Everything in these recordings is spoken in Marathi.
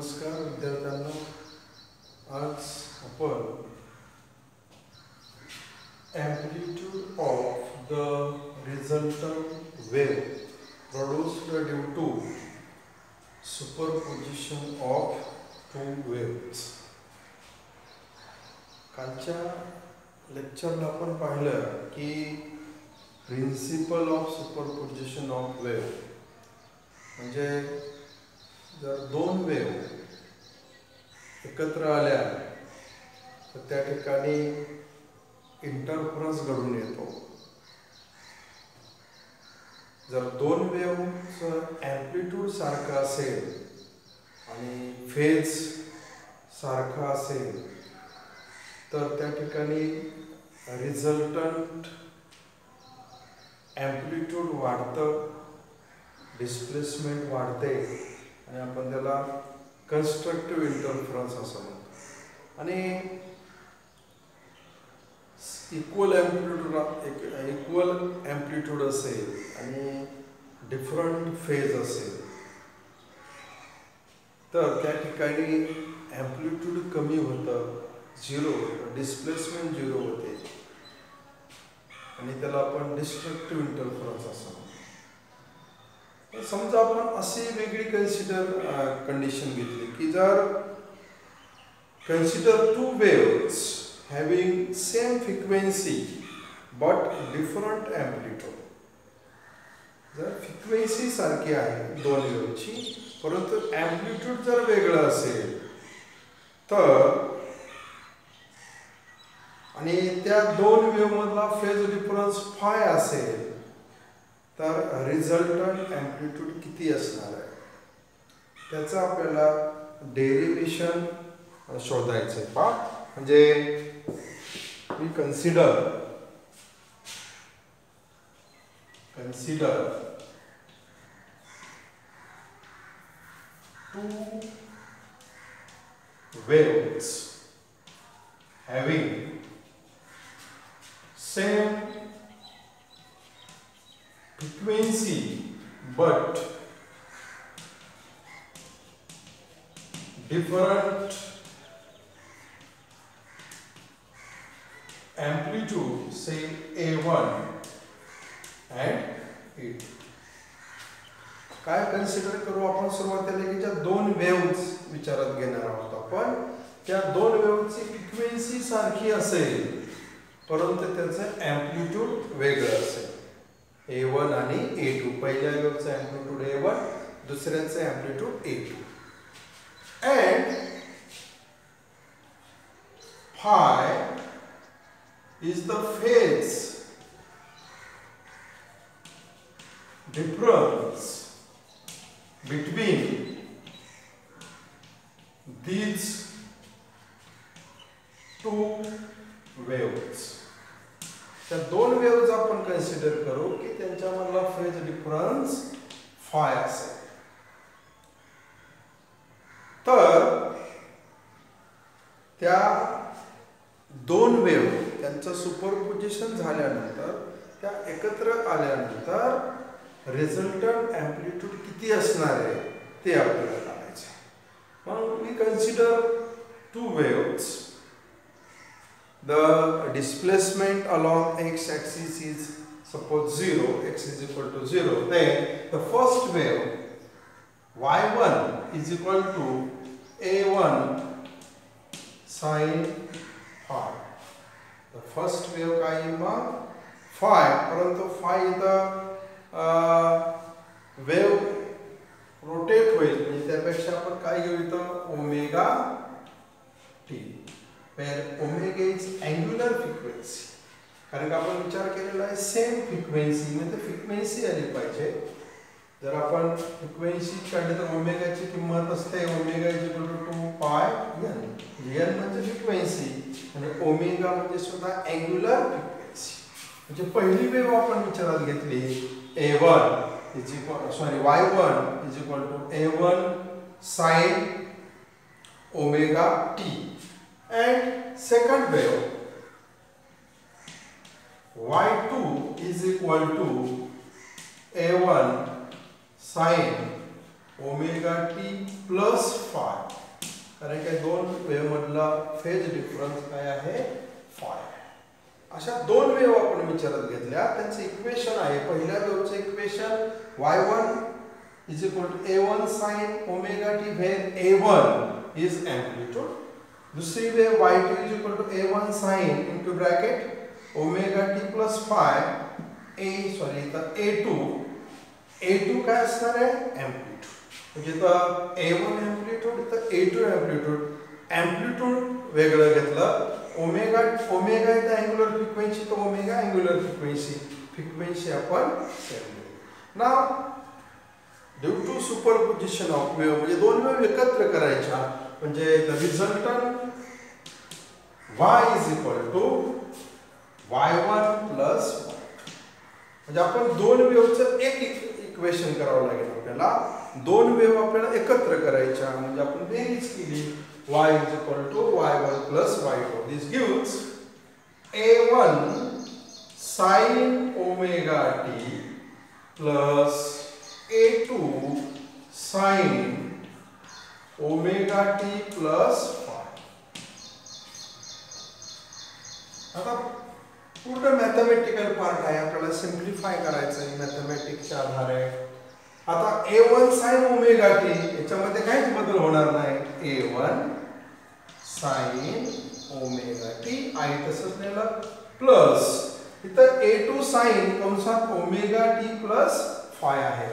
नमस्कार विद्यार्थ्यांना. आज आपण amplitude of the result wave produce due to superposition of two wave कालच्या लेक्चरला आपण पाहिलं की principle of superposition of wave म्हणजे जर दोन वेव एकत्र आल्या तर त्या ठिकाणी इंटरफरन्स घडून येतो. जर दोन वेवचं ॲम्प्लिट्यूड सारखं असेल आणि फेज सारखा असेल तर त्या ठिकाणी रिझल्टंट ॲम्प्लिट्यूड वाढतं डिस्प्लेसमेंट वाढते. आणि आपण त्याला कन्स्ट्रक्टिव्ह इंटरफरन्स असं म्हणतो. आणि इक्वल ॲम्प्लिट्यूड इक्वल ॲम्प्लिट्यूड असेल आणि डिफरंट फेज असेल तर त्या ठिकाणी ॲम्प्लिट्यूड कमी होतं झिरो डिस्प्लेसमेंट झिरो होते. आणि त्याला आपण डिस्ट्रक्टिव्ह इंटरफरन्स असं म्हणतो. समजा आपण अशी वेगळी कन्सिडर कंडिशन घेतली की जर consider two waves having same frequency but different amplitude जर फ्रिक्वेन्सी सारखी आहे दोन वेव्हची परंतु ॲम्प्लिट्यूड जर वेगळं असेल तर आणि त्या दोन वेव्हमधला फेज डिफरन्स फाय असेल तर रिझल्टंट ॲम्प्लिट्यूड किती असणार आहे? त्याचं आपल्याला डेरिवेशन शोधायचं आहे पा म्हणजे we consider consider two waves having same frequency but different amplitude say A1 and A2 काय कन्सिडर करू आपण सुरुवातीला की ज्या दोन वेव्स विचारात घेणार आहोत आपण त्या दोन वेव्हची फ्रिक्वेन्सी सारखी असेल परंतु त्याचं ॲम्प्लिट्यूड वेगळं असेल. ए वन आणि ए टू पहिल्या वेव्हचं ॲम्प्लिट्यूड ए वन दुसऱ्याचं amplitude A two and phi is the phase difference between these two waves. त्या दोन वेव्ज आपण कन्सिडर करू की त्यांच्यामधला फेज डिफरन्स फाय असेल. तर त्या दोन वेव्ह त्यांचं सुपरपोजिशन झाल्यानंतर त्या एकत्र आल्यानंतर रिझल्टंट अँप्लिट्यूड किती असणार आहे ते आपल्याला काढायचं मग we consider two waves the displacement along x axis is suppose zero x is equal to zero then the first wave y one is equal to a one sine phi the first wave काय मग फाय परंतु फाय इथं वेव रोटेट होईल म्हणजे त्यापेक्षा आपण काय घेऊ इथं omega T where omega is angular frequency. कारण का आपण विचार केलेला आहे सेम फ्रिक्वेन्सी म्हणजे फ्रिक्वेन्सी आली पाहिजे. जर आपण फ्रिक्वेन्सी काढली तर ओमेगाची किंमत असते omega is equal to pi N N म्हणजे फ्रिक्वेन्सी आणि ओमेगा म्हणजे सुद्धा अँग्युलर फ्रिक्वेन्सी म्हणजे पहिली वेव आपण विचारात घेतली A one is equal sorry Y one is equal to A one sine omega T and second wave y2 is equal to a1 sin omega T plus phi कारण काय दोन वेव्ह मधला फेज डिफरन्स काय आहे? फाय अशा दोन वेव्ह आपण विचारात घेतल्या त्यांचं इक्वेशन आहे. पहिल्या वेव्हचं equation Y one is equal to A one sine omega T when A one is amplitude दुसरी wave Y two is equal to A one sine into bracket omega T plus phi A sorry तर ए टू ए टू काय असणार आहे? एम्प्लिट्यूड म्हणजे तर ए वन एम्प्लिट्यूड तर ए टू एम्प्लिट्यूड एम्प्लिट्यूड वेगळं घेतलं. ओमेगा ओमेगा इथं अँग्युलर फ्रिक्वेन्सी तर ओमेगा अँग्युलर फ्रिक्वेन्सी फ्रिक्वेन्सी आपण सेम ना due to superposition of wave म्हणजे दोन वेव्ह एकत्र करायच्या म्हणजे the resultant Y is equal to Y one plus म्हणजे आपण दोन वेव्हचं एक इक्वेशन करावं लागेल आपल्याला. दोन वेव्ह आपल्याला एकत्र करायच्या. म्हणजे आपण बेरीज केली. y is equal to y1 plus y2 this gives a1 sin omega t plus a2 sin omega T plus phi आता पूर्ण मॅथमॅटिकल पार्ट आहे. आपल्याला सिम्प्लिफाय करायचं आहे मॅथमॅटिक्सच्या आधारे. आता A one sine omega T याच्यामध्ये काहीच बदल होणार नाही. A one sine omega T आहे तसंच नेलं प्लस इथं ए टू साईन कंसात ओमेगा टी प्लस फाय आहे.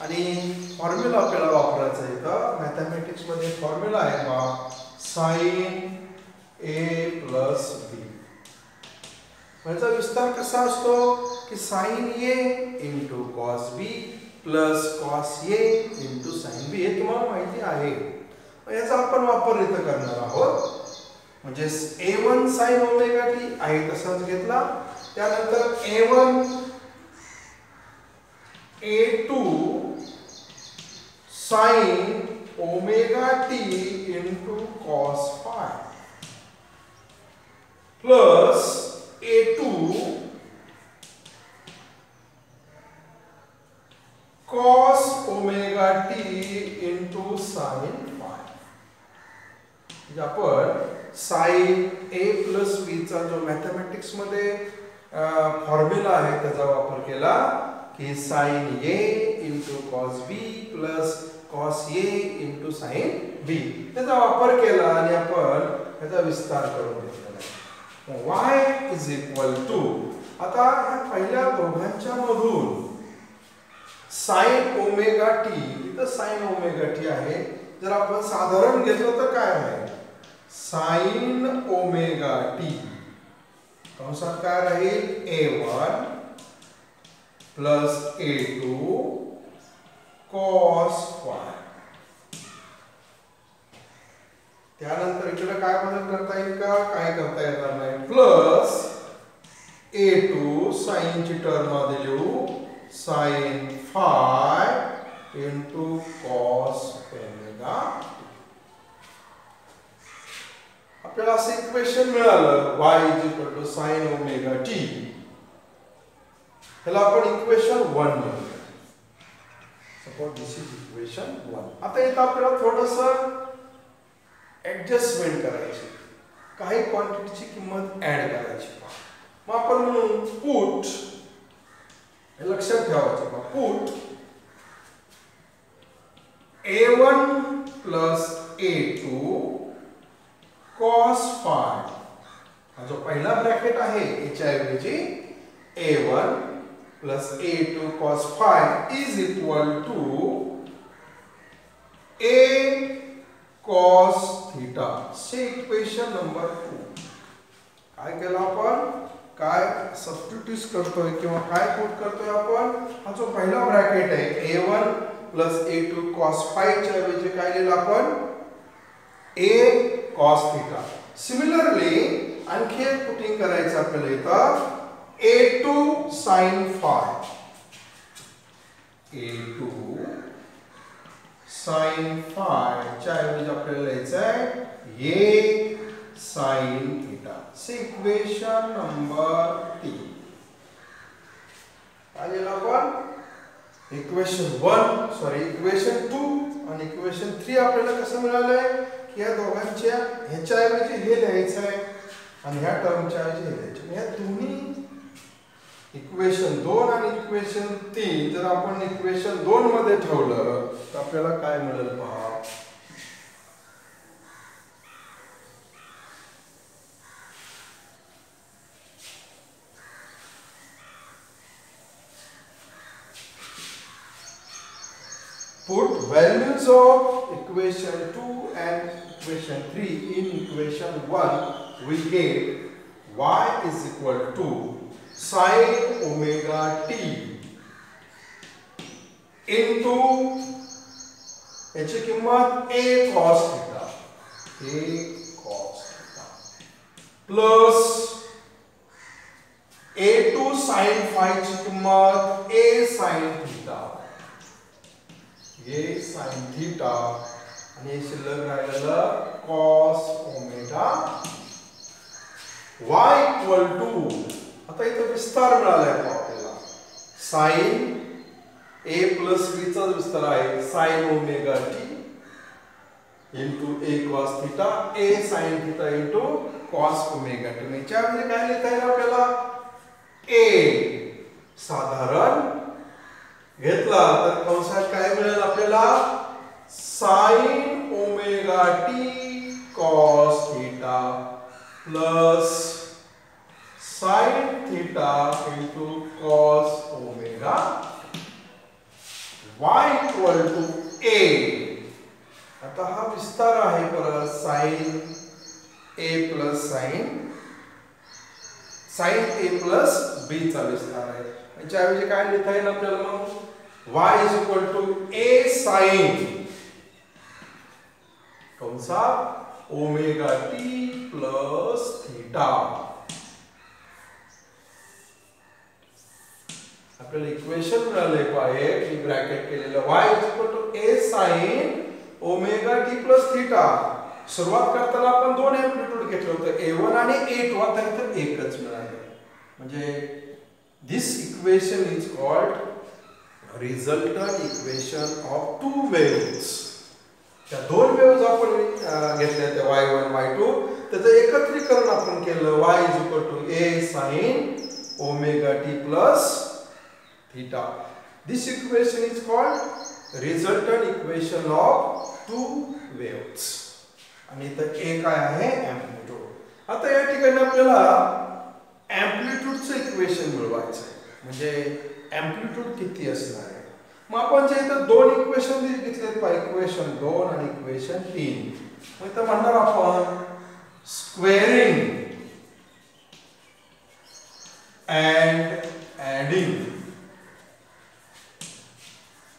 आणि फॉर्म्युला आपल्याला वापरायचा आहे इथं. मॅथमॅटिक्समध्ये फॉर्म्युला आहे बा साईन ए प्लस बी याचा विस्तार कसा असतो? की sine A into cos B plus cos A into sine B हे तुम्हाला माहिती आहे. याचा आपण वापर इथं करणार आहोत. म्हणजे A one sine omega T आहे तसाच घेतला. त्यानंतर A one A two sine omega T into cos phi plus A two cos omega T into sine phi आपण साइन ए प्लस चा जो मॅथमॅटिक्समध्ये फॉर्म्युला आहे त्याचा वापर केला. की sine A into cos B plus cos A into sine B त्याचा वापर केला आणि आपण त्याचा विस्तार करून घेतलेला वाय इज इक्वल टू आता ह्या पहिल्या दोघांच्या मधून साइन ओमेगा टी इथं साइन ओमेगा टी आहे. जर आपण साधारण घेतलं तर काय आहे? साइन ओमेगा टी कंसात काय राहील? A one plus A two y. Phi त्यानंतर इकडे काय बदल करता येईल का? काय करता येणार नाही. प्लस ए टू साईनची टर्म आधी लिहू. Sine phi into cos omega आपल्याला असं इक्वेशन मिळालं. Y is equal to sine omega T ह्याला आपण इक्वेशन वन म्हणतो suppose this is equation one आता इथं आपल्याला थोडस ऍडजस्टमेंट करायची काही क्वांटिटीची किंमत ऍड करायची मग आपण म्हणून पुट हे लक्षात ठेवायचं बा put A one plus A two cos phi हा जो पहिला ब्रॅकेट आहे याच्या ऐवजी A one plus A two phi is equal to two A theta. Theta say equation number two काय केलं आपण? काय सबस्टिट्यूट करतोय किंवा काय पुट करतोय आपण? हा जो पहिला ब्रॅकेट आहे A one plus A two cos फायच्या ऐवजी काय लिहिलं आपण? ए कॉस थिटा सिमिलरली आणखी एक पुटिंग करायचं आपल्याला इथं. A two sine phi A two sine phi च्या ऐवजी आपल्याला लिहायचं आहे A sine theta say equation number तीन काय आपण equation one sorry equation two आणि इक्वेशन थ्री आपल्याला कसं मिळालंय की या दोघांच्या ह्याच्या ऐवजी हे लिहायचं आहे आणि ह्या टर्मच्या ऐवजी हे लिहायचं ह्या दोन्ही इक्वेशन दोन आणि इक्वेशन तीन जर आपण इक्वेशन दोन मध्ये ठेवलं तर आपल्याला काय मिळेल पहा? Put values of equation two and equation three in equation one we get Y is equal to sine omega t into याची किंमत a cos theta a cos theta plus a2 sin phi ची किंमत a sin theta a sin theta आणि हे शिल्लक राहिलेलं cos omega y equal to आता इथं विस्तार मिळालाय आपल्याला. साईन ए प्लस बीचा विस्तार आहे. Sine omega T into A cos theta A sine theta into cos omega T याच्या म्हणजे काय लिहिता येईल आपल्याला? ए साधारण घेतला तर कंसात काय मिळेल आपल्याला? Sine omega T cos theta plus sine theta into cos omega y equal to A आता हा विस्तार आहे परत sine A plus sine. Sine A plus B चा विस्तार आहे. याच्याऐवजी काय लिहिता येईल आपल्याला मग? Y is equal to a sine. कंसात ओमेगा टी प्लस थीटा आपल्याला इक्वेशन मिळाले पाहिजे मी ब्रॅकेट केलेलं Y equal to A sine omega T plus theta सुरुवात करताना आपण दोन एम्प्लिट्यूड घेतलं होतं ए वन आणि a2 आता इथं एकच मिळाले म्हणजे this equation is called result equation of two waves त्या दोन वेव्स आपण घेतल्या त्या y1 y2 त्याचं एकत्रीकरण आपण केलं Y is two A a omega omega plus theta. This equation is called resultant equation of two waves. आणि इथं के काय आहे? अँप्लिट्यूड आता या ठिकाणी आपल्याला अँप्लिट्यूडचं इक्वेशन मिळवायचं आहे म्हणजे अँप्लिट्यूड किती असणार आहे? मग आपण जे इथं दोन इक्वेशन घेतले पहा इक्वेशन दोन आणि इक्वेशन तीन. मग इथं म्हणणार आपण squaring and adding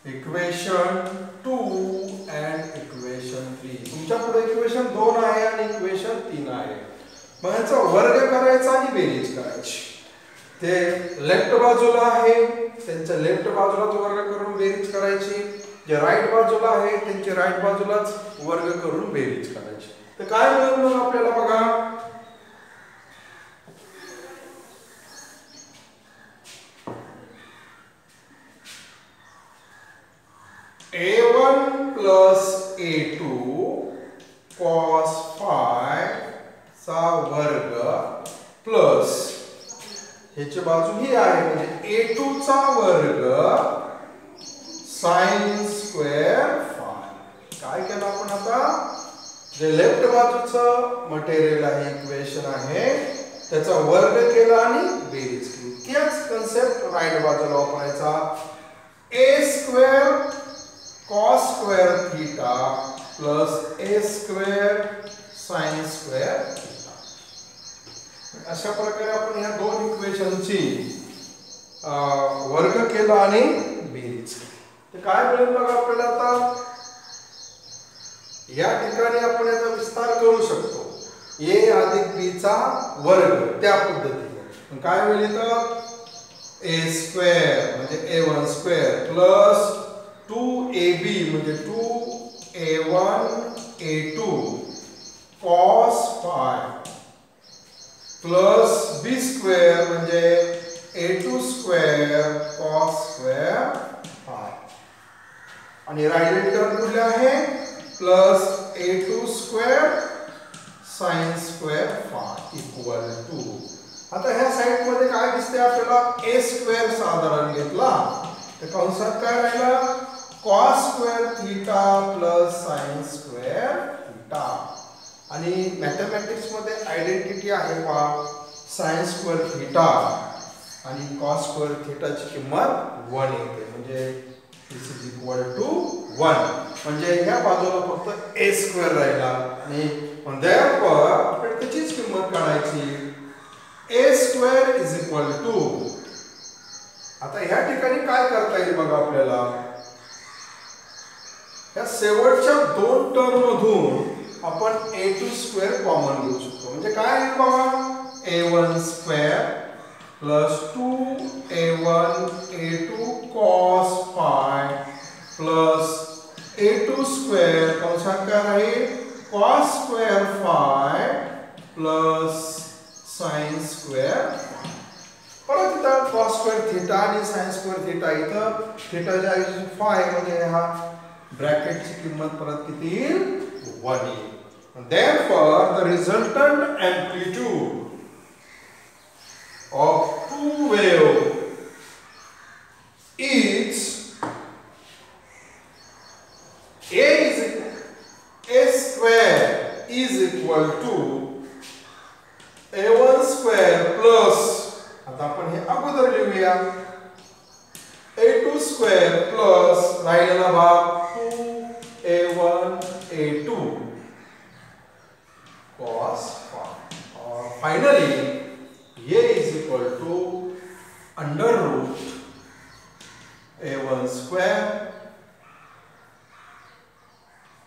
equation two and equation three तुमच्यापुढे equation दोन आहे आणि इक्वेशन तीन आहे. मग ह्याचा वर्ग करायचा आणि बेरीज करायची. ते लेफ्ट बाजूला आहे त्यांच्या लेफ्ट बाजूलाच वर्ग करून बेरीज करायची. जे राईट बाजूला आहे त्यांच्या राईट बाजूलाच वर्ग करून बेरीज करायची. तर काय मिळेल मग आपल्याला बघा? Plus a two cos phi चा वर्ग प्लस ह्याची बाजू ही आहे म्हणजे a2 चा वर्ग साइन स्क्वेअर फाय काय केलं आपण आता? जे लेफ्ट बाजूचं मटेरियल आहे इक्वेशन आहे त्याचा वर्ग केला आणि बेरीज केली. त्याच कन्सेप्ट राईट बाजूला वापरायचा. A square cos square theta plus a square sin square theta. अशा प्रकारे आपण या दोन इक्वेशनची वर्ग केला आणि बेरीज केली. तर काय मिळेल बघा आपल्याला आता? या ठिकाणी आपण याचा विस्तार करू शकतो. ए अधिक बीचा वर्ग त्या पद्धतीने. काय होईल इथं? ए स्क्वेअर म्हणजे a one square plus two a b म्हणजे two a one a two cos phi plus b square म्हणजे a two square cos square phi. आणि राहिलेली टर्म कुठले आहे? Plus a two square sine square phi equal to. आता ह्या साईडमध्ये काय दिसते आपल्याला? ए स्क्वेअर साधारण घेतला. तर कंसात काय राहिला? Cos square theta plus sines square theta आणि मॅथमॅटिक्समध्ये आयडेंटिटी आहे पा सायन्स स्क्वेअर थीटा आणि कॉस स्क्वेअर थिटाची किंमत वन येते. म्हणजे this is equal to one म्हणजे ह्या बाजूला फक्त ए स्क्वेअर राहिला. आणि आपण त्याचीच किंमत काढायची. A square is equal to आता ह्या ठिकाणी काय करता येईल बघा आपल्याला? या शेवटच्या दोन टर्म मधून आपण ए टू स्क्वेअर कॉमन घेऊ शकतो. म्हणजे काय आहे बाबा? A one square plus two a one a two cos phi plus a two square कंसात काय आहे cos square phi plus sine square परत इथं कॉस स्क्वेअर थिटा आणि साइन स्क्वेअर थिटा इथं. थिटाच्या ऐवजी फाय म्हणजे हा ब्रॅकेटची किंमत परत किती येईल वन येईल therefore the resultant amplitude of two wave is a is a square is equal to a1 square plus आता आपण हे अगोदर लिहूया a2 square plus राहिलेला भाग 2a1 a2 cos phi or finally a is equal to under root a1 square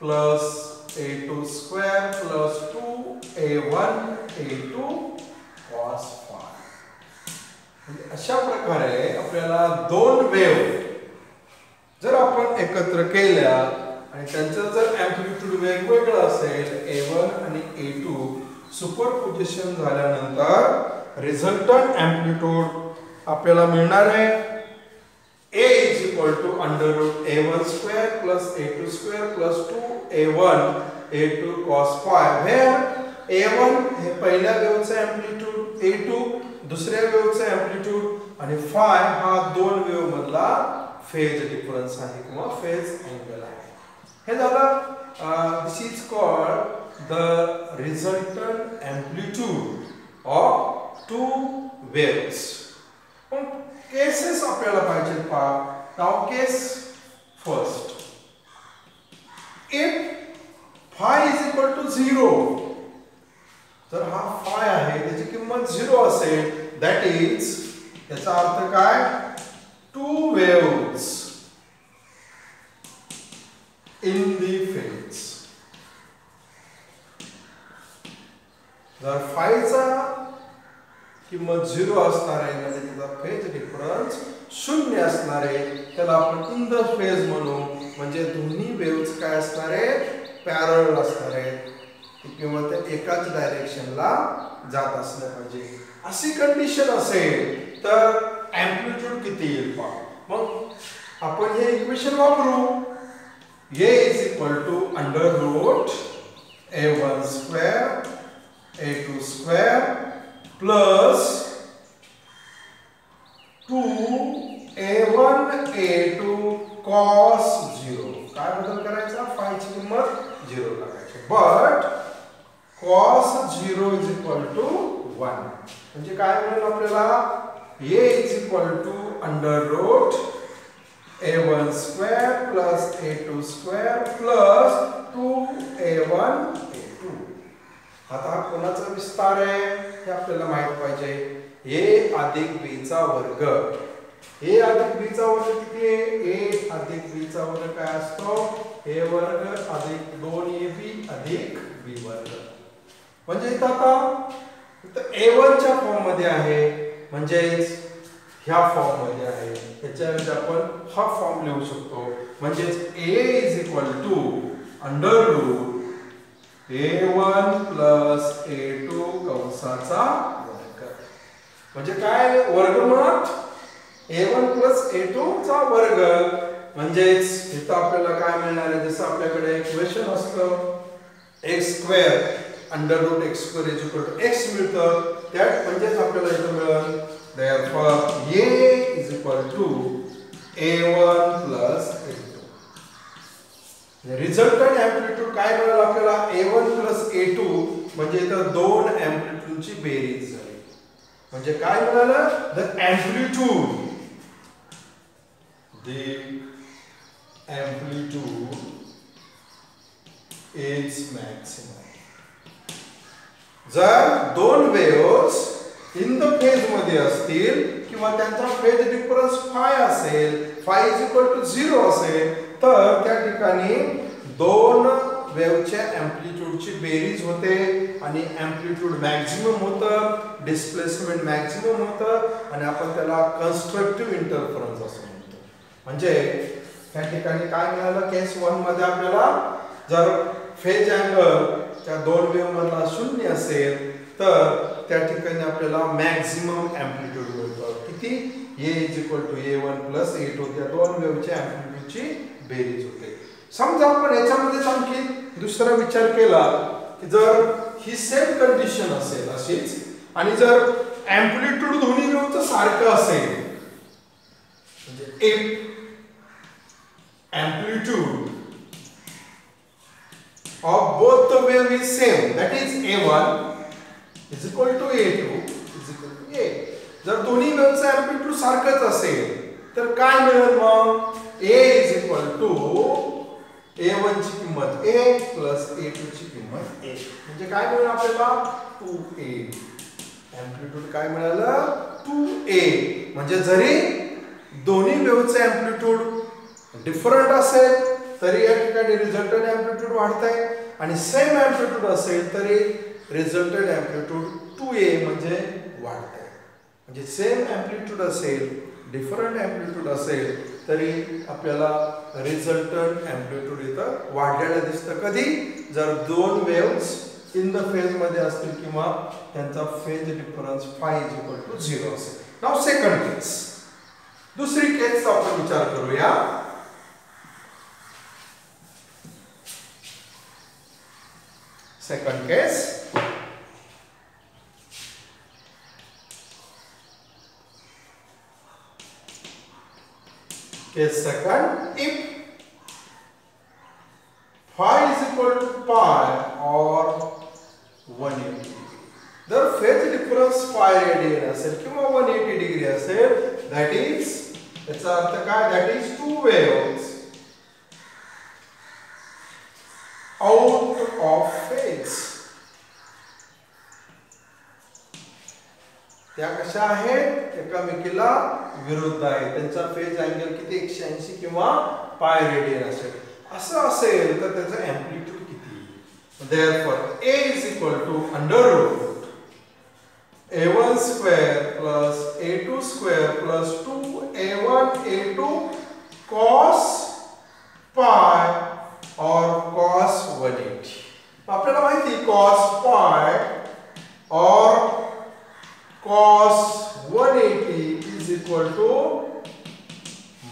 plus a2 square plus 2a1 a2 cos phi. Phi अशा प्रकारे आपल्याला दोन वेव्ह जर आपण एकत्र केल्या आणि त्यांचं जर अँप्लिट्यूड वेगवेगळं असेल ए वन आणि ए टू सुपरपोजिशन झाल्यानंतर रिझल्टंट अँप्लिट्यूड आपल्याला मिळणार आहे. A is equal to under root a one square plus a two square plus two a one a two cos phi where a one हे पहिल्या वेव्हचं अँप्लिट्यूड ए टू दुसऱ्या वेव्हचं अँप्लिट्यूड आणि फाय हा दोन वेव्ह मधला फेज डिफरन्स आहे किंवा फेज अँगल आहे. हे झालं this is called the resultant amplitude of two waves cases आपल्याला पाहिजेत पहा now case first if phi is equal to zero जर हा फाय आहे त्याची किंमत झिरो असेल. दॅट इज याचा अर्थ काय? Two waves in the phase जर फायचा किंमत झिरो असणार आहे म्हणजे त्याचा फेज डिफरन्स शून्य असणार आहे. त्याला आपण इन द फेज म्हणू. म्हणजे दोन्ही वेव्स काय असणार आहे? पॅरल असणार किंवा त्या एकाच डायरेक्शनला जात असलं पाहिजे. अशी कंडिशन असेल तर अँप्लिट्यूड किती येईल? पहा मग आपण हे इक्वेशन वापरू. हे is equal to under root a one square plus two a one a two cos zero. काय बदल करायचा? फायची किंमत झिरो लागायची but cos zero is equal to one म्हणजे काय मिळेल आपल्याला? A is equal to under root a one square plus a two square plus two a one a two आता हा कोणाचा विस्तार आहे? हे आपल्याला माहीत पाहिजे. ए अधिक बीचा वर्ग. ए अधिक बीचा वर्ग किती आहे? ए अधिक बीचा वर्ग काय असतो? ए वर्ग अधिक दोन ए बी अधिक बी वर्ग. म्हणजे इथं आता ए वनच्या फॉर्ममध्ये आहे. म्हणजेच ह्या फॉर्ममध्ये आहे. त्याच्याऐवजी आपण हा फॉर्म लिहू शकतो. म्हणजेच a is equal to under root a one plus a two कंसाचा वर्ग. म्हणजे काय वर्गमुळात? A one plus a two चा वर्ग. म्हणजेच इथं आपल्याला काय मिळणार आहे? जसं आपल्याकडे इक्वेशन असतं. X square under root x square is equal to x मिळतं. त्यात म्हणजेच आपल्याला इथं मिळेल. A is is equal to a1 plus a2 resultant amplitude काय मिळालं आपल्याला? A1 प्लस a2 म्हणजे इथं दोन अँप्लिट्यूडची बेरीज झाली. म्हणजे काय मिळालं? The amplitude the amplitude is maximum. जर दोन वेव्स इन द फेजमध्ये असतील किंवा त्यांचा फेज डिफरन्स फाय असेल phi is equal to zero असेल तर त्या ठिकाणी दोन वेव्हच्या अँप्लिट्यूडची बेरीज होते आणि अँप्लिट्यूड मॅक्झिमम होतं डिस्प्लेसमेंट मॅक्झिमम होतं आणि आपण त्याला कन्स्ट्रक्टिव्ह इंटरफरन्स असं म्हणतो. म्हणजे त्या ठिकाणी काय मिळालं? केस वनमध्ये आपल्याला जर फेज अँगल त्या दोन वेव्ह मधला शून्य असेल तर त्या ठिकाणी आपल्याला मॅक्झिमम अँप्लिट्यूड मिळतं. किती? A is equal to a one plus a two त्या दोन वेव्हच्या अँप्लिट्यूडची बेरीज होते. समजा आपण याच्यामध्येच आणखी दुसरा विचार केला की जर ही सेम कंडिशन असेल अशीच आणि जर अँप्लिट्यूड दोन्ही वेव्हचं सारखं असेल. म्हणजे एक amplitude of both the wave is same. That is a1 is equal to a2 is equal to a. जर दोन्ही वेव्हचं एम्प्लिट्यूड सारखंच असेल तर काय मिळेल मग? A is equal to a one ची किंमत ए प्लस ए टू ची किंमत ए म्हणजे काय मिळेल आपल्याला? टू ए अँप्लिट्यूड काय मिळालं? टू ए म्हणजे जरी दोन्ही वेव्हचं अँप्लिट्यूड डिफरंट असेल तरी या ठिकाणी रिझल्टंट अँप्लिट्यूड वाढत आहे आणि सेम अँप्लिट्यूड असेल तरी रिझल्टंट अँप्लिट्यूड टू ए म्हणजे वाढत आहे म्हणजे सेम अँप्लिट्यूड असेल डिफरंट अँप्लिट्यूड असेल तरी आपल्याला रिझल्टंट अँप्लिट्यूड इथं वाढलेलं दिसतं. कधी? जर दोन वेव्स इन द फेजमध्ये असतील किंवा त्यांचा phase difference phi is equal to zero असेल. नाव सेकंड केस दुसरी केसचा आपण विचार करूया. Second case Case second, if phi is equal to pi or 180 जर फेज डिफरन्स फाय रेडियन असेल किंवा वन एटी डिग्री असेल दॅट इज याचा अर्थ काय? That is two wave out of phase त्या कशा आहेत एकामेकीला विरुद्ध आहे. त्यांचा फेज अँगल किती? एकशे ऐंशी किंवा पाय रेडियन असेल. असं असेल तर त्याचं अँप्लिट्यूड किती? Therefore a is equal to under root square plus a2 square plus 2a1 a2 cos pi or cos 180 आपल्याला माहिती cos pi or cos 180 is equal to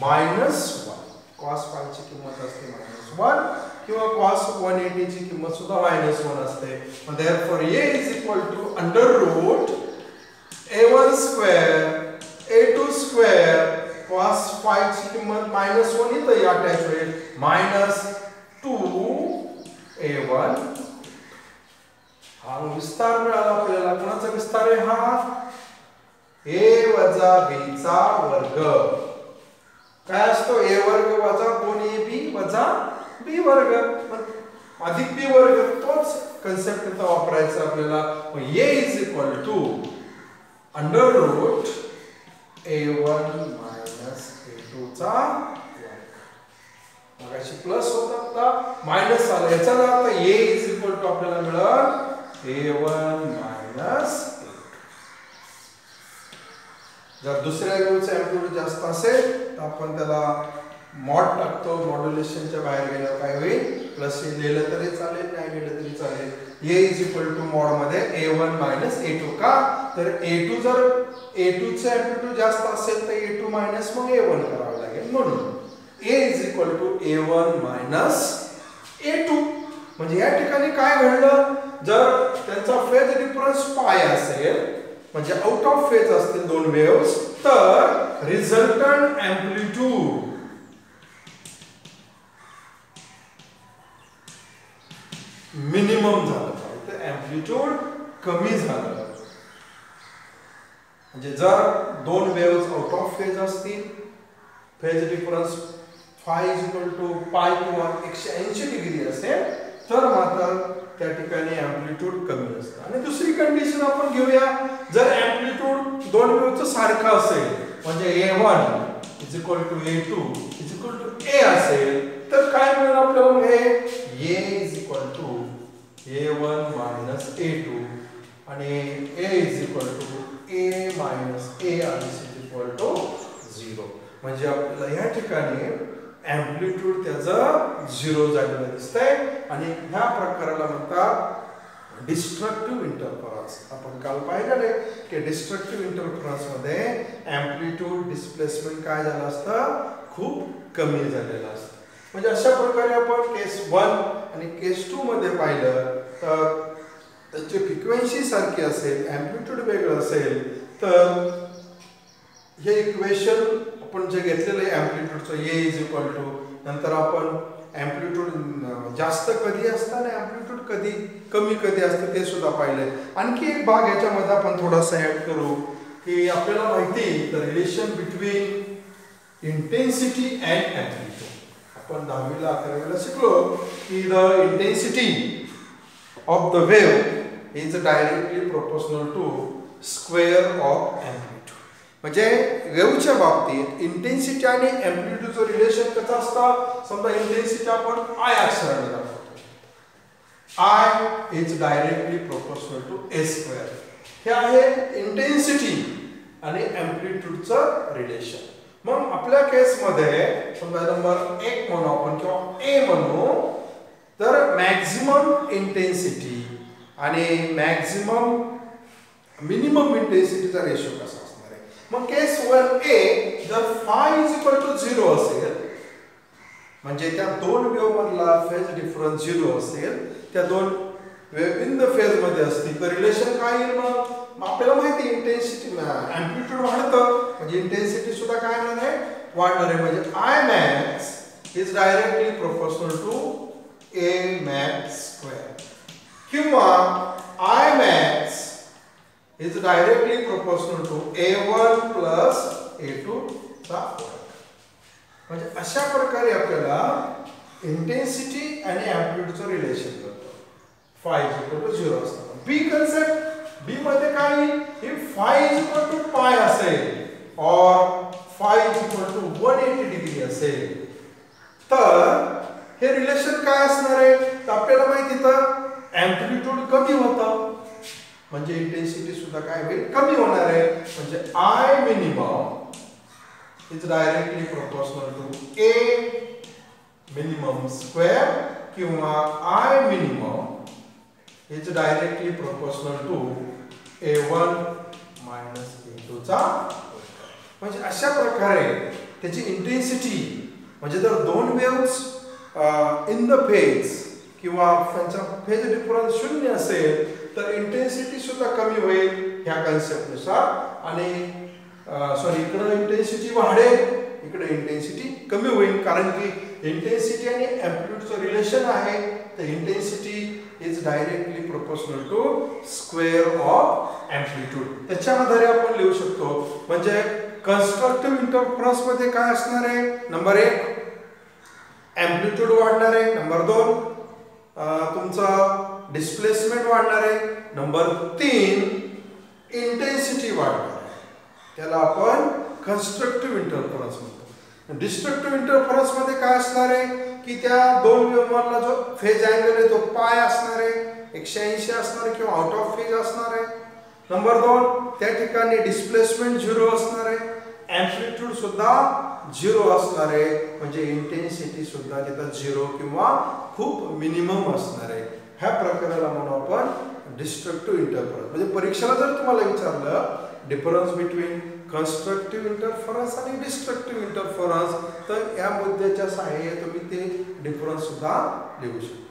minus 1 cos pi ची किंमत असते minus 1 किंवा cos 180 ची किंमत सुद्धा minus 1 असते therefore a is equal to under root a1 square a2 square cos pi ची किंमत minus 1 इथं अटॅच होईल minus 2 a1 हा विस्तार मिळाला आपल्याला कोणाचा विस्तार आहे हा a वजा b चा वर्ग काय असतो a वर्ग वजा 2ab वजा b वर्ग अधिक b वर्ग तोच कन्सेप्ट इथं वापरायचा आपल्याला मग a is equal to under root a1 minus a2 चा याची प्लस होता आता मायनस आला. याचा अर्थ ए इज इक्वल टू आपल्याला मिळत ए वन मायनस जर दुसऱ्या वेळचं अँप्लिट्यूड जास्त असेल तर आपण त्याला मॉड टाकतो. मॉड्युलेशनच्या बाहेर गेलं काय होईल? प्लस हे लिहिलं तरी चालेल नाही लिहिलं तरी चालेल. ए is equal to मॉडमध्ये a one minus a two का? तर ए टू जर ए टू चे अँप्लिट्यूड जास्त असेल तर ए टू मायनस मग ए वन करावं लागेल म्हणून. A is equal to a one minus a two म्हणजे या ठिकाणी काय घडलं? जर त्यांचा फेज डिफरन्स पाय असेल म्हणजे आउट ऑफ फेज असतील दोन वेव्स तर रिझल्टंट अँप्लिट्यूड मिनिमम झालं पाहिजे. अँप्लिट्यूड कमी झालं म्हणजे जर दोन वेव्स आउट ऑफ फेज असतील phase difference phi is equal to pi किंवा एकशे ऐंशी डिग्री असेल तर मात्र त्या ठिकाणी अँप्लिट्यूड कमी असतं. आणि दुसरी कंडिशन आपण घेऊया. जर अँप्लिट्यूड दोन वेव्हचं सारखं असेल म्हणजे a one is equal to a two is equal to a असेल तर काय मिळेल आपल्याला मग हे? A is equal to a one minus a two आणि a is equal to a minus a आणि इज इक्वल टू झिरो म्हणजे आपल्याला या ठिकाणी ॲम्प्लिट्यूड त्याचं झिरो झालेलं दिसतंय. आणि ह्या प्रकाराला म्हणतात डिस्ट्रक्टिव्ह इंटरफरन्स आपण काल पाहिलेले की डिस्ट्रक्टिव्ह इंटरफरन्समध्ये ॲम्प्लिट्यूड डिस्प्लेसमेंट काय झालं असतं? खूप कमी झालेलं असतं. म्हणजे अशा प्रकारे आपण केस वन आणि केस टू मध्ये पाहिलं तर त्याची फ्रिक्वेन्सी सारखी असेल ॲम्प्लिट्यूड वेगळं असेल तर आपण जे घेतलेलं आहे अँप्लिट्यूडचं ए इज इक्वल टू नंतर आपण अँप्लिट्यूड जास्त कधी असतं आणि अँप्लिट्यूड कधी कमी कधी असतं ते सुद्धा पाहिलंय. आणखी एक भाग याच्यामध्ये आपण थोडासा ऍड करू की आपल्याला माहिती the relation between intensity and amplitude आपण दहावीला अकरावीला शिकलो की the intensity of the wave is directly proportional to square of amplitude म्हणजे वेव्हच्या बाबतीत इंटेन्सिटी आणि एम्प्लिट्यूडचं रिलेशन कसं असतं? समजा इंटेन्सिटी आपण आय अक्षराने दाखवतो. I is directly proportional to a square हे आहे इंटेन्सिटी आणि एम्प्लिट्यूडचं रिलेशन मग आपल्या केसमध्ये समजा नंबर एक म्हणू आपण किंवा ए म्हणू तर मॅक्झिमम इंटेन्सिटी आणि मॅक्झिमम मिनिमम इंटेन्सिटीचा रेशो कसा? मग केस वन ए जर phi is equal to zero असेल म्हणजे त्या दोन वेव्ह मधला फेज डिफरन्स झिरो असेल त्या दोन वेव्ह इन द फेजमध्ये असतील तर रिलेशन काय येईल मग? आपल्याला माहिती इंटेन्सिटी अँप्लिट्यूड वाढतं म्हणजे इंटेन्सिटी सुद्धा काय येणार आहे? वाढणार आहे. म्हणजे I max is directly professional to a max square किंवा I max is directly proportional to a one plus a two चा म्हणजे अशा प्रकारे आपल्याला इंटेन्सिटी आणि अँप्लिट्यूडचं रिलेशन करतो. Phi is equal to zero असतं. बी कन्सेप्ट बी मध्ये काय हे five is equal to pi असेल और phi is equal to one eighty degree असेल तर हे रिलेशन काय असणार आहे? तर आपल्याला माहिती तर अँप्लिट्यूड कमी होतं. म्हणजे इंटेन्सिटी सुद्धा काय होईल? कमी होणार आहे. म्हणजे I minimum is directly proportional to a minimum square किंवा I minimum is directly proportional to a one minus a टूचा म्हणजे अशा प्रकारे त्याची इंटेन्सिटी म्हणजे जर दोन वेव्स इन द फेज किंवा त्यांचा फेज डिफरन्स शून्य असेल तर इंटेन्सिटी सुद्धा कमी होईल ह्या कन्सेप्टनुसार आणि सॉरी इकडं इंटेन्सिटी वाढेल इकडे इंटेन्सिटी कमी होईल. कारण की इंटेन्सिटी आणि अँप्लिट्यूडचं रिलेशन आहे. तर intensity is directly proportional to square of amplitude त्याच्या आधारे आपण लिहू शकतो म्हणजे कन्स्ट्रक्टिव्ह इंटरफरन्समध्ये काय असणार आहे? नंबर एक अँप्लिट्यूड वाढणार आहे. नंबर दोन तुमचा डिस्प्लेसमेंट वाढणार आहे. नंबर तीन इंटेन्सिटी वाढणार आहे. त्याला आपण कन्स्ट्रक्टिव्ह इंटरफरन्स म्हणतो. डिस्ट्रक्टिव्ह इंटरफरन्समध्ये काय असणार आहे? की त्या दोन वेव्हमधला जो फेज अँगल आहे तो पाय असणार आहे. एकशे ऐंशी असणार आहे किंवा आउट ऑफ फेज असणार आहे. नंबर दोन त्या ठिकाणी डिस्प्लेसमेंट झिरो असणार आहे. अँप्लिट्यूड सुद्धा झिरो असणार आहे म्हणजे इंटेन्सिटी सुद्धा तिथं झिरो किंवा खूप मिनिमम असणार. आहे ह्या प्रकाराला म्हणू आपण डिस्ट्रक्टिव्ह इंटरफरन्स म्हणजे परीक्षेला जर तुम्हाला विचारलं डिफरन्स बिटवीन कन्स्ट्रक्टिव्ह इंटरफरन्स आणि डिस्ट्रक्टिव्ह इंटरफरन्स तर या मुद्द्याच्या सहाय्याने तुम्ही ते डिफरन्स सुद्धा लिहू शकता.